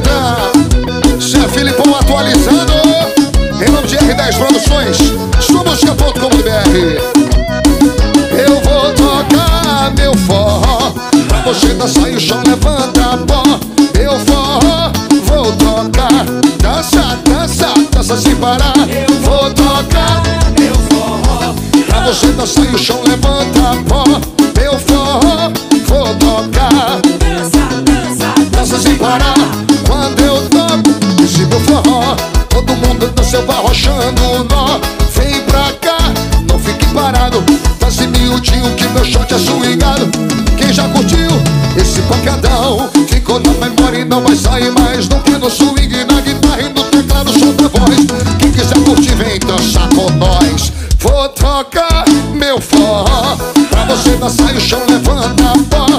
letra. Zé Filipão atualizando. Em nome de R10 Produções. Somos.com.br. Eu vou tocar meu forró. Pra você dançar e o chão levanta pó. Eu forró, vou tocar. Dança, dança, dança sem parar. Eu vou tocar meu forró. Pra você dançar e o chão levanta pó. Meu forró, vou tocar. Dança sem parar. Quando eu toco esse meu forró, todo mundo dança, eu arrochando o nó. Vem pra cá, não fique parado. Dance miudinho que meu shot é swingado. Quem já curtiu esse pancadão? Ficou na memória e não vai sair mais. Não quer no swing, na guitarra e no teclado, solta a voz. Quem quiser curtir, vem dançar com nós. Vou tocar meu forró Pra você dançar e o chão levanta pó Meu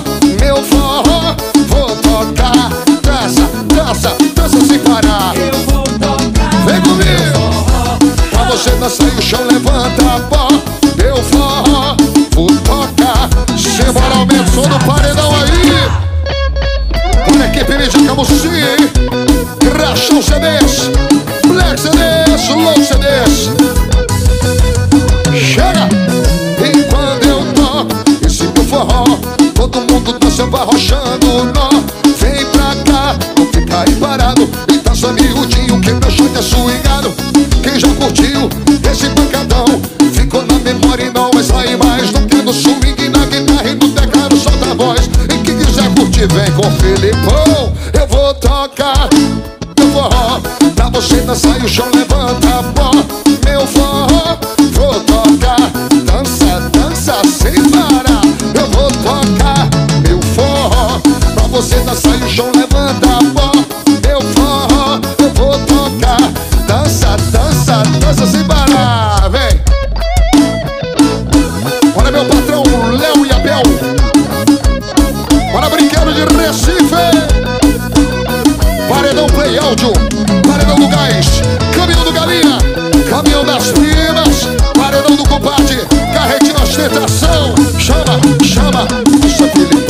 você dançar e o chão levanta pó Meu forró, vou tocar Simbora, aumenta o som do paredão aí. Por equipe mídia Camusim Crachão CDs Black CDs, Low CDs Chega! E quando eu toco esse meu forró Todo mundo dança, vai arrochando o nó. Vem pra cá, não fica aí parado E dança miudinho que meu shot é swingado Quem já curtiu esse pancadão. Ficou na memória e não vai sair mais no swing, na guitarra e no teclado solta a voz. E quem quiser curtir vem com o Filipão. Eu vou tocar meu forró. Pra você dançar e o chão levanta pó. Meu forró, Caminhão das primas, paredão do compadre, carretinho ostentação. Chama, chama, sua filho.